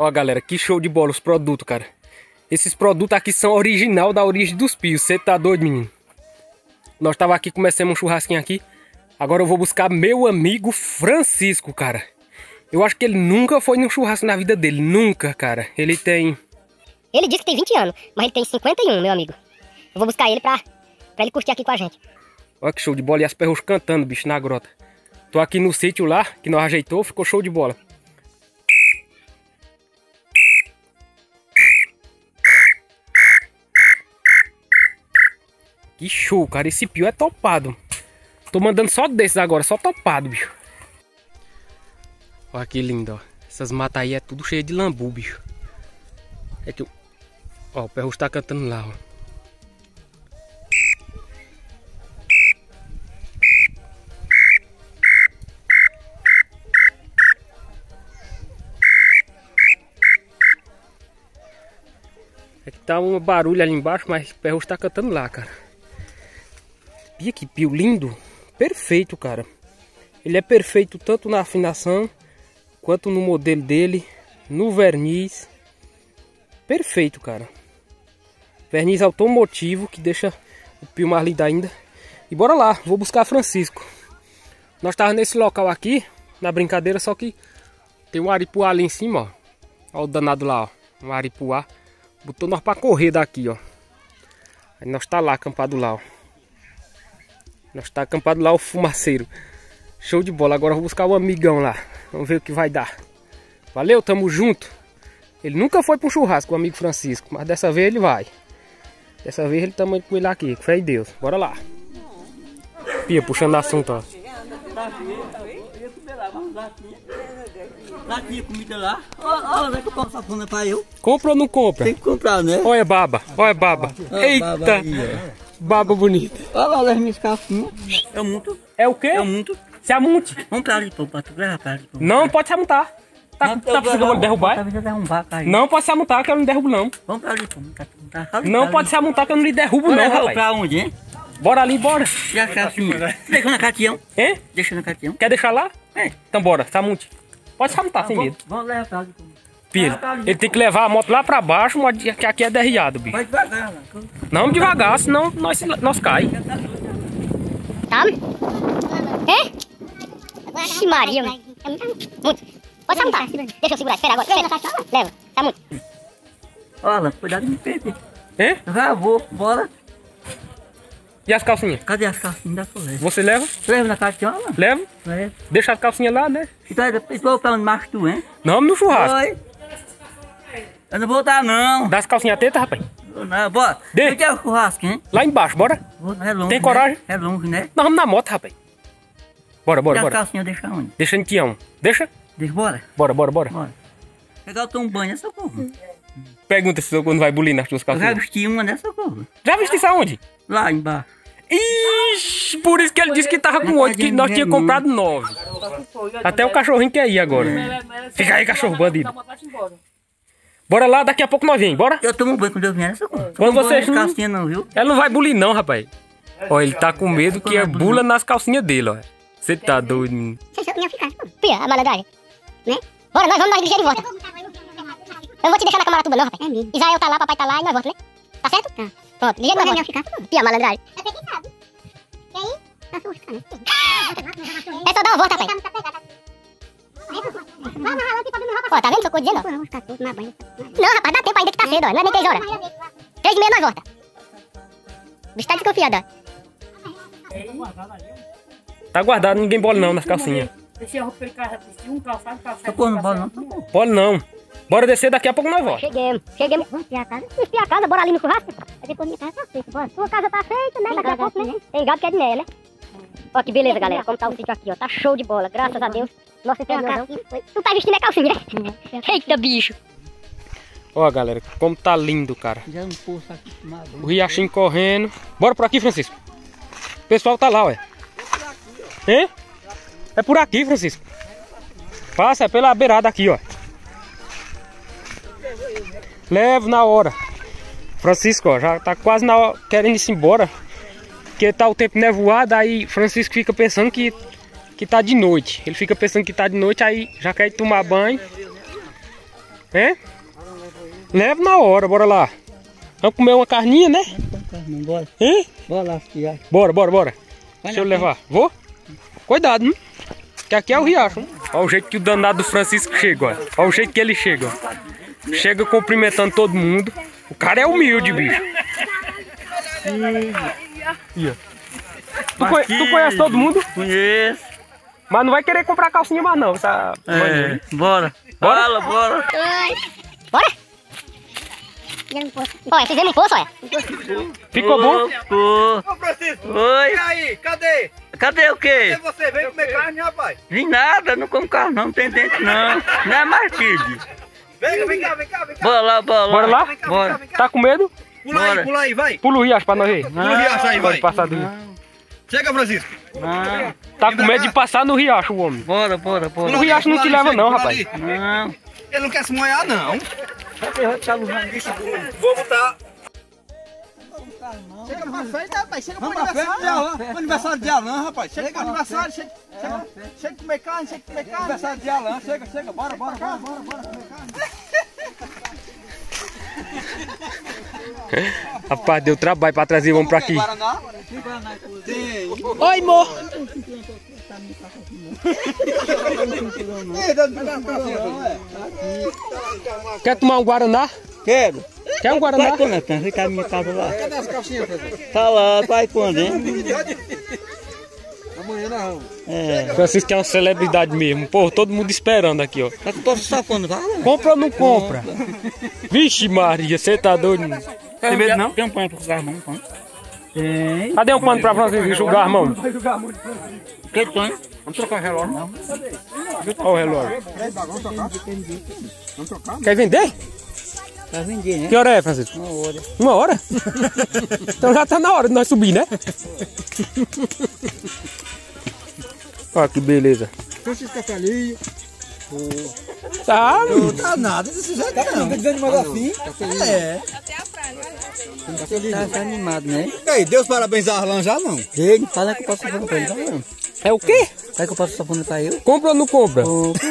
Ó, galera, que show de bola os produtos, cara. Esses produtos aqui são original da origem dos pios. Você tá doido, menino? Nós tava aqui, começamos um churrasquinho aqui. Agora eu vou buscar meu amigo Francisco, cara. Eu acho que ele nunca foi num churrasco na vida dele. Nunca, cara. Ele tem... Ele disse que tem 20 anos, mas ele tem 51, meu amigo. Eu vou buscar ele pra, pra ele curtir aqui com a gente. Olha que show de bola. E as perros cantando, bicho, na grota. Tô aqui no sítio lá, que nós ajeitou. Ficou show de bola. Que show, cara. Esse pio é topado. Tô mandando só desses agora, só topado, bicho. Olha que lindo, ó. Essas matas aí é tudo cheio de lambu, bicho. É que... Ó, o perro está cantando lá, ó. É que tá um barulho ali embaixo, mas o perro está cantando lá, cara. E que pio lindo. Perfeito, cara. Ele é perfeito tanto na afinação, quanto no modelo dele, no verniz. Perfeito, cara. Verniz automotivo, que deixa o pio mais lindo ainda. E bora lá, vou buscar Francisco. Nós estávamos nesse local aqui, na brincadeira, só que tem um aripuá ali em cima, ó. Olha o danado lá, ó. Um aripuá. Botou nós para correr daqui, ó. Aí nós tá lá, acampado lá, ó. Nós está acampado lá o fumaceiro. Show de bola. Agora eu vou buscar o amigão lá. Vamos ver o que vai dar. Valeu, tamo junto. Ele nunca foi para um churrasco, o amigo Francisco. Mas dessa vez ele vai. Dessa vez ele também com ele aqui. Com fé em Deus. Bora lá. Pia, puxando assunto, ó. Lá tinha comida lá. Olha, é que eu posso safona pra eu? Compra ou não compra? Tem que comprar, né? Olha baba, olha baba. Eita! Baba, bonita. Olha lá, olha as minhas calcinhas. É muito. É o quê? É muito. Se amunte. Vamos pra ali, pô, pra tu levar pra ali. Não, pode se amuntar. Tá, não, tá precisando de derrubar? Tá derrubar, cara. Não pode se amuntar que eu não derrubo, não. Vamos pra ali, pô. Tá, não pode se amuntar que eu não lhe derrubo, não, rapaz. pra onde, hein? Bora ali, bora. E a calcinha? Deixa na catião. Hein? Deixa na catião. Quer deixar lá? É. Então bora, se amunte. Pode se amuntar, sem medo. Vamos levar pra ali, Filho, ele tem que levar a moto lá pra baixo, que aqui é derriado, bicho. Vai devagar, né? Não devagar, senão nós, nós cai. Tá? É? Ixi, Maria. É muito. Pode samutar. Deixa eu segurar, espera agora. Espera. Leva, tá muito. Olha, cuidado de me perder. É? Já vou, bora. E as calcinhas? Cadê as calcinhas da colégio? Você leva? Leva na caixinha? Levo. Leva. Deixa as calcinhas lá, né? Então, estou pra onde mais tu, hein? Não, no churrasco. Oi. Eu não vou dar, não. Dá as calcinhas teta, rapaz. Não, bora. Dê. Onde é o churrasco, hein? Lá embaixo, bora. É longe, Tem coragem? Né? É longe, né? Nós vamos na moto, rapaz. Bora, bora, e bora. as calcinhas deixa onde? Deixa em Tião. Deixa? Deixa, bora. Bora, bora, bora. Bora. Pegar o tom banho, essa porra. Pergunta se quando vai bulir nas tuas calcinhas. Eu já vesti uma nessa porra. Já vesti isso aonde? Lá embaixo. Ixi, por isso que ele disse que tava com oito, que nós tínhamos comprado nove. Até o cachorrinho quer ir agora. Fica aí, cachorro bandido. Bora lá, daqui a pouco nós vem, bora? Eu tomo banho quando eu vier nessa porra. Quando você... Não calcinha não, viu? Ela não vai bulir não, rapaz. Ó, ele tá com medo que é bula nas calcinhas dele, ó. Você tá doido, menino. Você ia ficar. Pia, a malandragem. Né? Bora, nós vamos, nós ligeiro de volta. Eu vou te deixar na Camaratuba não, rapaz. É mesmo. Israel tá lá, papai tá lá e nós voltamos, né? Tá certo? Tá. Pronto, ligeiro nós volta. Pia, a malandragem. Até quem sabe. E aí? Tá surgindo. É só dar uma volta, rapaz. Ó, tá vendo o que eu tô dizendo? Não, rapaz, dá tempo ainda que tá cedo, ó. Não é nem 3 horas. 3 e meia nós volta. O bicho tá desconfiado, ó. Tá guardado, ninguém bola não nas calcinhas. Deixei a roupa pra ele um calçado, calçado. Porra não bola não. Pode não. Bora descer, daqui a pouco nós voltamos. Cheguemos, cheguemos. Vamos espiar a casa? Vamos espiar a casa, bora ali no churrasco. Depois minha casa tá feita, bora. Sua casa tá feita, né? Daqui a pouco, né? Tem gado que é de né? Ó, que beleza, galera. Como tá o sítio aqui, ó. Tá show de bola, graças a Deus. Nossa, tem uma calcinha. Tu tá vestindo a calcinha, né? Eita, bicho. Ó, galera, como tá lindo, cara. Já um poço aqui O riachinho correndo. Bora por aqui, Francisco. O pessoal tá lá, ué. Hein? É por aqui, Francisco. Passa, é pela beirada aqui, ó. Levo na hora. Francisco, ó, já tá quase na hora, querendo ir embora. Porque tá o tempo nevoado, aí Francisco fica pensando que, que tá de noite. Ele fica pensando que tá de noite, aí já quer ir tomar banho. É? Leva na hora, bora lá. Vamos comer uma carninha, né? Bora. Hein? Bora lá, filha. Bora, bora, bora. Vai Deixa eu levar. Vou? Cuidado, hein? Que aqui é o riacho. hein? Olha o jeito que o danado do Francisco chega, ó. Olha o jeito que ele chega. Chega cumprimentando todo mundo. O cara é humilde, bicho. Tu, conhe- tu conhece todo mundo, Conheço. Mas não vai querer comprar calcinha mais não. Tá... É, bora. Bora? Fala, bora. Bora? Olha, fizemos um poço, olha. Ficou bom? Ficou. Ô, Francisco, Oi. e aí, cadê? Cadê o quê? Cadê você? Veio comer carne, rapaz? Vim nada, não como carro não, não tem dente não. Não é martírio. Vem, vem cá, vem cá, vem cá. Bora lá, bora lá. Bora lá? Vem cá, Bora. vem cá, vem cá. Tá com medo? Pula aí, Bora. pula aí, vai. Pula o riacho pra nós ver. Pula o riacho aí, vai. Pode passar do rio. Chega, Francisco. Não. Tá com medo de passar no riacho, o homem. Bora, bora, bora. O riacho não te leva não, rapaz. Não. Ele não quer se molhar, não. Vou botar... Chega pra frente, rapaz. Chega pro aniversário. de Alan. Pro aniversário de Alan, rapaz. Chega pro aniversário. Chega, chega, chega a comer carne, chega comer carne. Aniversário de Alan. Chega, chega. Bora, bora, bora, bora, bora comer carne. Rapaz, deu trabalho pra trazer o homem pra aqui. Guaraná? Tem. Oi, amor. Quer tomar um Guaraná? Quero. Quer um Vai Guaraná? quando, Natan? Fica a minha casa lá. Cadê as calcinhas, Francisco? Tá lá, vai quando, hein? Amanhã vamos. É. Francisco é uma celebridade mesmo. Pô, todo mundo esperando aqui, ó. Tá com todo safando, vai lá. Compra ou não compra? Vixe Maria, você tá doido? Tem medo não? Tem um pano pro carro, não, pano. Tem. Cadê um pano pra Francisco enxugar, irmão? Que pano? Vamos trocar o relógio, não? Olha o relógio. Vamos trocar? Quer vender? Pra vender, né? Que hora é, Francisco? Uma hora. Uma hora? então já tá na hora de nós subir, né? Olha que beleza. Francisco tá feliz. Tá, Tá nada desse jeito, não. Tá desanimado assim? É. Tá, tá animado, né? E aí, Deus parabéns a Arlan já, não? Ele fala que eu posso safando pra ele, tá vendo? é o quê? Vai que eu posso safando pra eu? Compra ou não compra? Compra.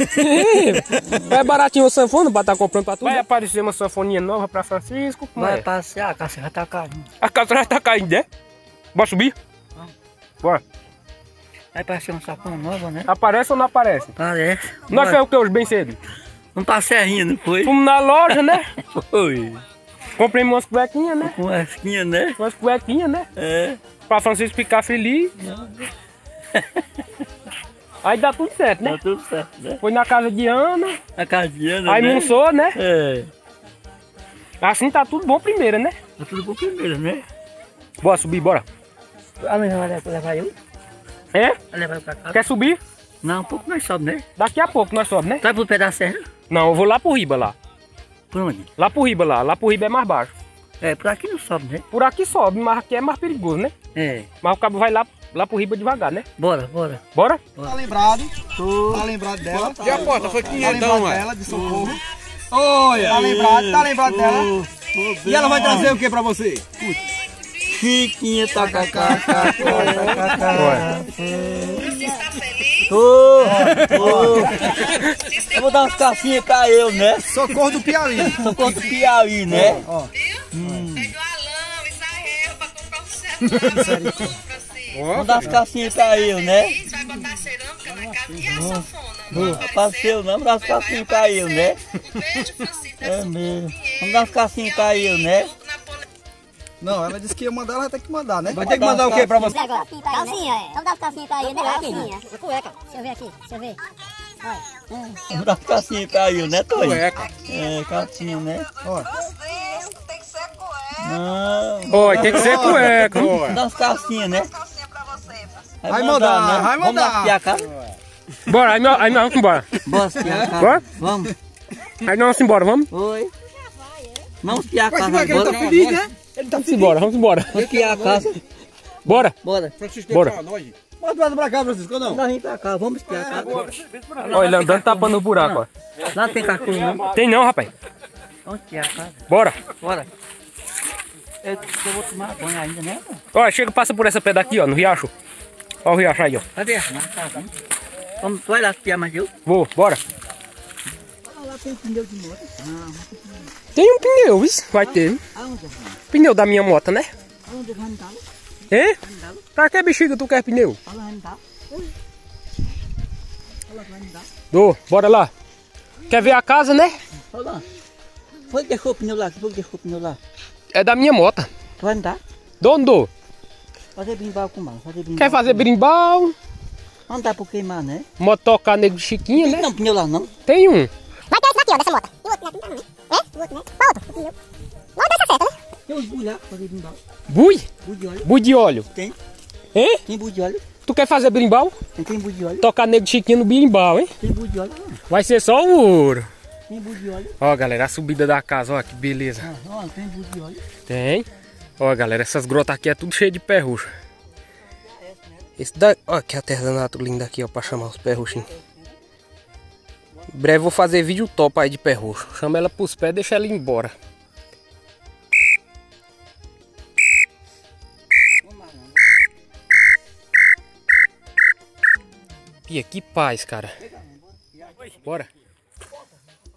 é baratinho o sanfona pra estar comprando pra tudo. Vai aparecer uma sanfoninha nova pra Francisco. Vai é? passear, a casa já tá caindo. A casa já tá caindo, né? Bora subir? Bora. Vai aparecer um sapão novo, né? Aparece ou não aparece? Parece. Nós Bora. fez o que hoje bem cedo? Pra serrinha, não foi? Fomos na loja, né? Foi. Comprei umas cuequinhas, né? Esquinha, né? Umas cuequinhas, né? É. Pra Francisco ficar feliz. Aí dá tudo certo, né? tudo certo, né? Foi na casa de Ana, A casinha, aí né? né? É. Assim tá tudo bom primeiro, né? Tá tudo bom primeiro, né? Bora subir, bora. Amanhã vai levar eu? É? Vai levar pra casa? Quer subir? Não, um pouco mais sobe, né? Daqui a pouco nós sobe, né? Vai pro pé da serra? Não, eu vou lá pro riba lá. Por onde? Lá pro riba lá. Lá pro riba é mais baixo. É, por aqui não sobe, né? Por aqui sobe, mas aqui é mais perigoso, né? É. Mas o cabo vai lá, lá pro riba devagar, né? Bora, bora. Bora? Tá lembrado? Tá lembrado dela? E a porta? Foi 500, tá lembrado dela, de socorro? Olha! Tá lembrado, tá lembrado dela? E ela vai trazer o que pra você? Chiquinha, tacacá, Olha. Ô, ô. Eu vou dar umas casinhas pra eu, né? Socorro do Piauí. Socorro do Piauí, né? Ó. Pede o Alão, Israel, pra comprar um celular. Francisco. Vamos dar umas casinhas pra eu, né? Vai botar cerâmica na casa e a sanfona. Pra seu não, vamos dar umas casinhas pra eu, né? Beijo, Francisco. É mesmo. Vamos dar umas casinhas pra eu, né? Não, ela disse que ia mandar, ela vai ter que mandar, né? Vai ter que mandar o quê pra você? Agora, calcinha, é. Vamos dar as calcinhas pra ele, né? Calcinha. Cueca. Deixa eu ver aqui, deixa eu ver. Vamos dar umas casinhas pra eu, né, Toy? Cueca. É, calcinha, né? Ó. Francisco, tem que ser cueca. Não. Oi, tem que ser cueca. Vamos dar umas calcinhas, né? Vai, Vai mandar, né? vai Vamos mandar. dar espiar a casa? Bora, aí nós, aí nós vamos embora. Bora? Vamos. Aí nós vamos embora, vamos? Oi. Vamos espiar a casa Mas que ele tá agora. feliz, né? Vamos embora, vamos embora. Espiar a casa. Bora, Bora. Francisco Bora. pra nós. Pode mais pra cá, Francisco, ou não? Nós vem pra cá, vamos espiar a casa. Olha, ele andando tapando o buraco, ó. Lá não tem cachorro não. Tem não, rapaz. Vamos espiar a casa. Bora. Bora. Eu, eu vou tomar banho ainda, né? Olha, chega, passa por essa pedra aqui, ó, no riacho. Ó o riacho aí, ó. Cadê? Na casa. Vamos, vai lá espiar mais eu? Vou, bora. Ah, lá tem pneu de moto. Ah, Tem um pneu, isso vai ter. Pneu da minha moto, né? Hein? Andar? Pra que bexiga tu quer pneu? Dô, bora lá. Quer ver a casa, né? Foi que deixou o pneu lá? Foi que deixou o pneu lá? É da minha moto. Tu vai andar? Dô, dô. Fazer brimbal com mal. Fazer brimbal. Quer fazer brimbal? Andar por queimar, né? Motocar nego de Chiquinha, né? Não, pneu lá não. Tem um. Vai ter esse daqui, ó, dessa moto. E o outro não tá, né? É? O outro, né? Qual outro? O pneu. Nós dois acerta, né? Tem uns bui lá, fazer brimbal. Bui? Bui de óleo. Bui de óleo. Tem. Hein? Tem bui de óleo. Tu quer fazer brimbal? Tem, tem bui de óleo. Tocar nego de Chiquinha no brimbal, hein? Tem bui de óleo. Vai ser só o ouro. Tem bui de óleo. Ó, galera, a subida da casa, ó, que beleza. Ah, ó, tem bui de óleo. Tem. Ó, galera, essas grotas aqui é tudo cheio de perrucho. Esse da... Ó, aqui a terra nato linda aqui, ó, pra chamar os perruchinhos. Breve vou fazer vídeo top aí de perrucho. Chama ela pros pés e deixa ela ir embora. Pia, que paz, cara. Bora.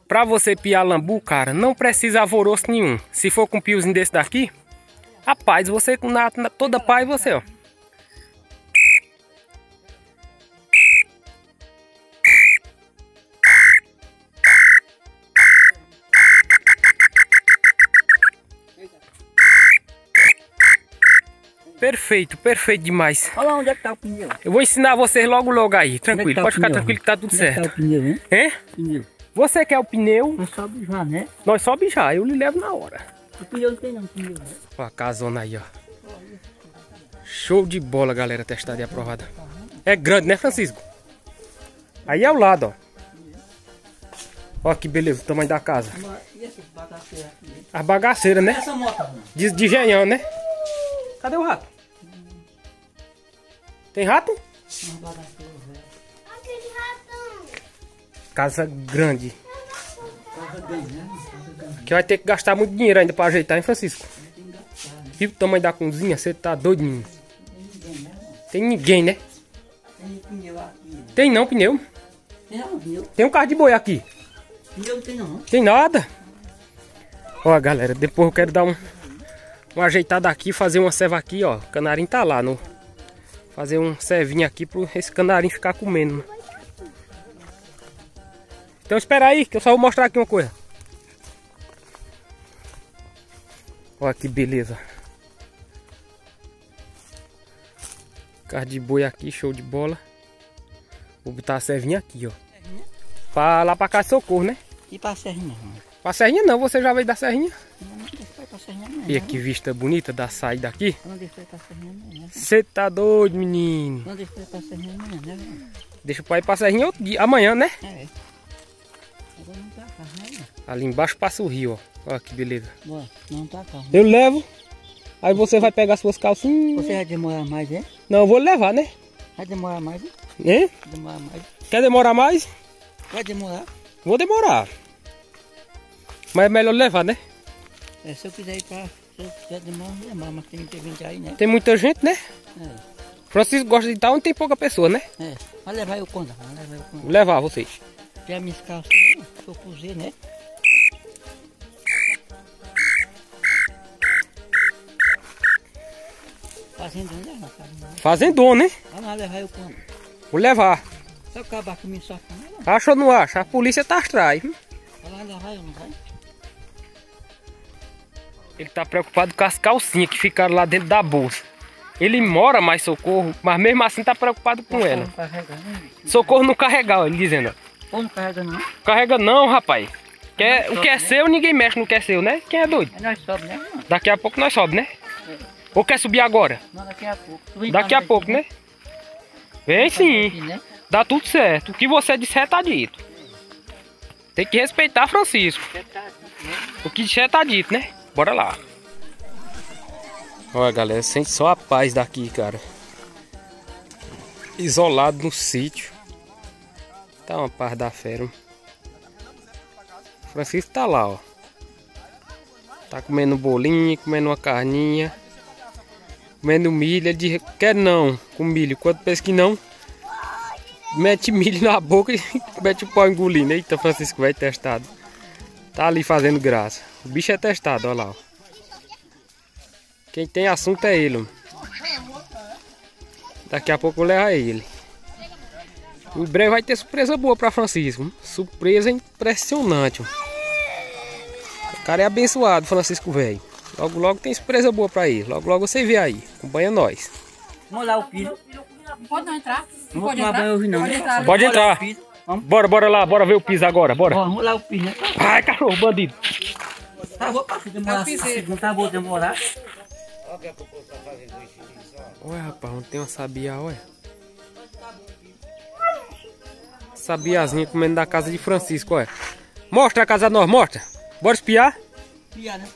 Pra você piar lambu, cara, não precisa alvoroço nenhum. Se for com um piozinho desse daqui, rapaz, você com toda paz, você, ó. Perfeito, perfeito demais. Olha lá onde é que tá o pneu. Eu vou ensinar vocês logo logo aí, tranquilo. tá o Pode ficar pneu? tranquilo que tá tudo Onde é que tá certo. o pneu, hein? Hein? Pneu. Você quer o pneu, Não sobe já, né? nós sobe já, eu lhe levo na hora. O pneu não tem não, pneu, né? Ó a casona aí, ó. Show de bola, galera, testada e aprovada. É grande, né, Francisco? Aí é ao lado, ó. Ó que beleza, o tamanho da casa. E? As bagaceiras, né? Essa moto, mano. De, de genhão, né? Cadê o rato? Tem rato? Bagaceira, velho. Casa grande. Casa grande, né? Que vai ter que gastar muito dinheiro ainda pra ajeitar, hein, Francisco? E o tamanho da cozinha, você tá doidinho. Tem ninguém, né? Tem pneu aqui. Tem não, pneu. Tem um carro de boi aqui. Não tem não. Tem nada. Ó, galera, depois eu quero dar um, uma ajeitada aqui, fazer uma ceva aqui, ó. O canarinho tá lá, no, fazer um cevinho aqui pro esse canarinho ficar comendo. Então espera aí, que eu só vou mostrar aqui uma coisa. Olha que beleza. Carro de boi aqui, show de bola. Vou botar a cevinha aqui, ó. Pra lá pra de socorro, né? E pra serrinha. Pra serrinha não, você já veio da serrinha. Não, E que vista bonita da saída aqui. Serrinha, não. né? Você tá doido, menino. Deixa pra serrinha, não, né? Deixa o pai serrinha outro dia, amanhã, né? É. Agora não tá né? Ali embaixo passa o rio, ó. Olha que beleza. Não tá cá. Eu levo. Aí você vai pegar suas calcinhas. Você vai demorar mais, é? Não, eu vou levar, né? Vai demorar mais, é? Hein? Vai demorar mais. Quer demorar mais? Vai demorar. Vou demorar. Mas é melhor levar, né? É, se eu quiser ir pra... Se eu quiser demorar, não demora, mas tem que vir aí, né? Tem muita gente, né? É. Francisco gosta de estar onde tem pouca pessoa, né? É. Vai levar eu conta, vai levar eu. Vou levar vocês. As minhas calças, sou cozer, né? Fazendo né, rapaz? Fazendon, né? Vai lá levar eu. Vou levar. Se eu acabar com minha sofá, não Acha ou não acha? A polícia tá atrás. vai lá levar eu, não vai? Ele tá preocupado com as calcinhas que ficaram lá dentro da bolsa. Ele mora mais socorro, mas mesmo assim tá preocupado com ela. Né? Socorro não carregar, ele dizendo. Ou não carrega, não? Carrega não, rapaz. Quer, o que é seu, ninguém mexe no que é seu, né? Quem é doido? Nós sobe, né? Não, Daqui a pouco nós sobe, né? Ou quer subir agora? não daqui a pouco. Daqui a pouco, aqui, né? Vem sim. Aqui, né? Dá tudo certo. O que você disser tá dito. Tem que respeitar Francisco. O que disser tá dito, né? Bora lá. Olha, galera, sente só a paz daqui, cara. isolado no sítio. Tá uma parte da fera. O Francisco tá lá, ó. Tá comendo bolinho, comendo uma carninha. Comendo milho. Ele diz, quer não, com milho. Quando pensa que não, mete milho na boca e mete o pau engolindo. Eita, Francisco vai testado. Tá ali fazendo graça. O bicho é testado, olha lá. Ó. Quem tem assunto é ele. Daqui a pouco eu levo ele. Em breve vai ter surpresa boa para Francisco. Surpresa impressionante. O cara é abençoado, Francisco velho. Logo logo tem surpresa boa para ele. Logo logo você vê aí. Acompanha nós. Vamos lá o piso. Pode não entrar? Não pode entrar? banho não. Pode entrar. Pode entrar. Bora, bora lá, bora ver o piso agora, bora. Vamos lá o piso, né? Ai, cachorro bandido. Tá bom, pra demorar. Pisei. assim, Não tá bom demorar. Olha, rapaz, não tem uma sabia, olha. Sabiazinha comendo da casa de Francisco, olha. Mostra a casa nós, mostra. Bora espiar. Piar, né?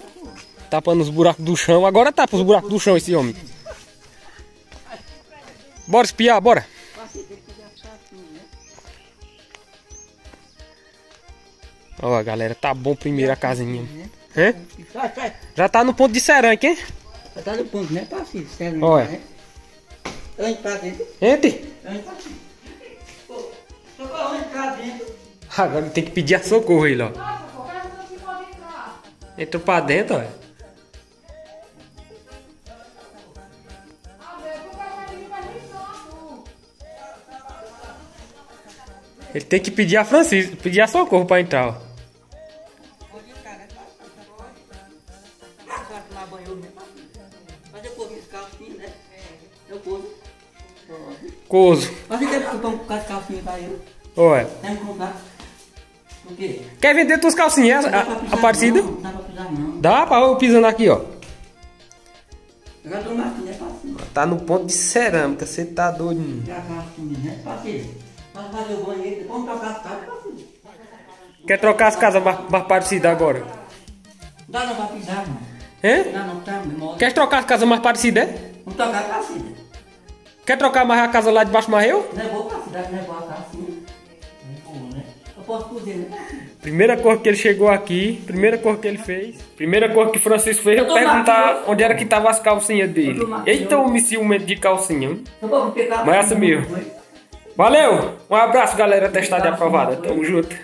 Tapando os buracos do chão. Agora tapa os buracos do chão esse homem. Bora espiar, bora. Ó, galera, tá bom primeiro a casinha. Hã? Já tá no ponto de seranque, hein? Já tá no ponto, né? Passivo, sério. Olha. Né? Eu entro pra dentro. Entre. Eu entro pra dentro. Pô, Só pra eu entrar dentro. Agora tem que pedir a socorro ele, ó. Entrou pra dentro, ó. Ele tem que pedir a Francisco, pedir a socorro pra entrar, ó. Coso. Mas você comprar um bocado de calcinha pra eu. Olha. Tem que comprar. Por quê? Quer vender tuas calcinhas, a, pra a, Aparecida? Não, não dá pra pisar não. Dá pra eu pisando aqui, ó. Já tô né? Passivo. Tá no ponto de cerâmica, você tá doido. Já calcinha, né? Passivo. Vai fazer o banheiro, depois trocar as casas, passivo. Quer trocar as casas mais, mais parecidas agora? Dá não pra pisar? Não dá não, tá? Memória. Quer trocar as casas mais parecidas, é? Vamos tocar a calcinha. Quer trocar mais a casa lá de baixo mais eu? Não é bom pra cidade, não é bom a calcinha. É bom, né? Eu posso cozer, né? Primeira cor que ele chegou aqui, primeira cor que ele fez. Primeira cor que o Francisco fez, eu Eu perguntar onde era que tava as calcinhas dele. Eita, o ciumento de calcinha. hein? Mas essa mesmo. Valeu! Um abraço, galera testada e aprovada. Tamo junto.